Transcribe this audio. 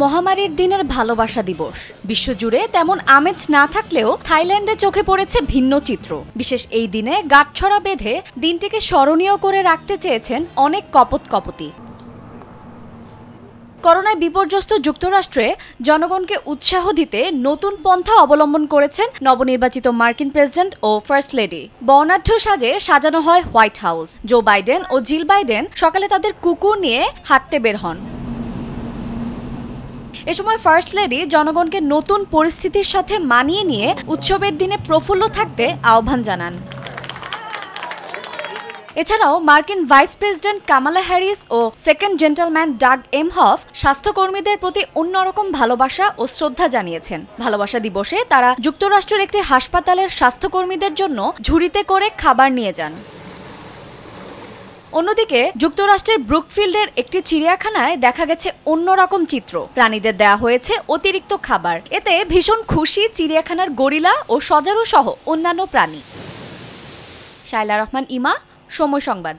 মহামারীর দিনের ভালোবাসা দিবস। বিশ্বজুড়ে তেমন আমেজ না থাকলেও থাইল্যান্ডে চোখে পড়েছে ভিন্ন চিত্র। বিশেষ এই দিনে গাঁটছড়া বেঁধে দিনটিকে স্মরণীয় করে রাখতে চেয়েছেন অনেক কপত কপতি করোনায় বিপর্যস্ত যুক্তরাষ্ট্রে জনগণকে উৎসাহ দিতে নতুন পন্থা অবলম্বন করেছেন নবনির্বাচিত মার্কিন প্রেসিডেন্ট ও ফার্স্ট লেডি। বর্ণাঢ্য সাজে সাজানো হয় হোয়াইট হাউস। জো বাইডেন ও জিল বাইডেন সকালে তাদের কুকুর নিয়ে হাঁটতে বের হন। এ সময় ফার্স্ট লেডি জনগণকে নতুন পরিস্থিতির সাথে মানিয়ে নিয়ে উৎসবের দিনে প্রফুল্ল থাকতে আহ্বান জানান। এছাড়াও মার্কিন ভাইস প্রেসিডেন্ট কামালা হ্যারিস ও second gentleman Doug Emhoff স্বাস্থ্যকর্মীদের প্রতি অন্যরকম ভালোবাসা ও শ্রদ্ধা জানিয়েছেন। ভালোবাসা দিবসে তারা যুক্তরাষ্ট্রের একটি হাসপাতালের স্বাস্থ্যকর্মীদের জন্য ঝুড়িতে করে খাবার নিয়ে যান। অন্যদিকে যুক্তরাষ্ট্রের ব্রুকফিল্ডের একটি চিড়িয়াখানায় দেখা গেছে অন্যরকম চিত্র। প্রাণীদের দেয়া হয়েছে অতিরিক্ত খাবার। এতে ভীষণ খুশি চিড়িয়াখানার গরিলা ও সজারু সহ অন্যান্য প্রাণী। শাইলা রহমান, ইমা সময় সংবাদ।